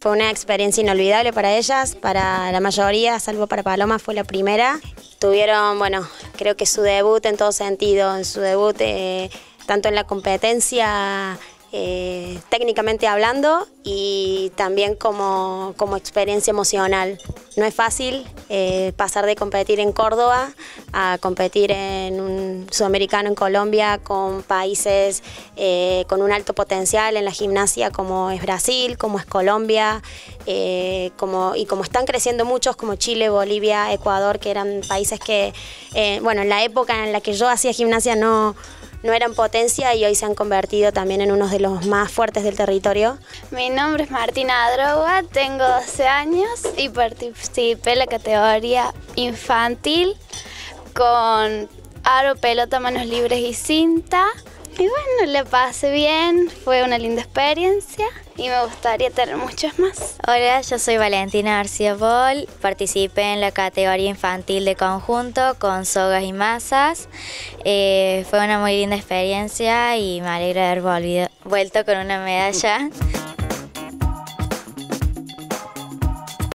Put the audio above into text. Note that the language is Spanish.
Fue una experiencia inolvidable para ellas, para la mayoría, salvo para Paloma, fue la primera. Tuvieron, bueno, creo que su debut en todo sentido, en su debut eh, tanto en la competencia eh, técnicamente hablando y también como, experiencia emocional. No es fácil eh, pasar de competir en Córdoba a competir en un sudamericano en Colombia con países eh, con un alto potencial en la gimnasia como es Brasil, como es Colombia, como, y como están creciendo muchos como Chile, Bolivia, Ecuador, que eran países que, bueno, en la época en la que yo hacía gimnasia no no eran potencia y hoy se han convertido también en uno de los más fuertes del territorio. Mi nombre es Martina Adroga, tengo 12 años y participé en la categoría infantil con aro, pelota, manos libres y cinta. Y bueno, le pasé bien, fue una linda experiencia y me gustaría tener muchos más. Hola, yo soy Valentina García Paul, participé en la categoría infantil de conjunto con sogas y masas. Eh, fue una muy linda experiencia y me alegra haber vuelto con una medalla.